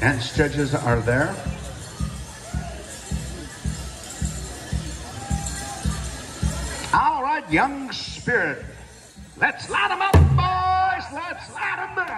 Dance judges are there. All right, young spirit. Let's light 'em up, boys. Let's light 'em up.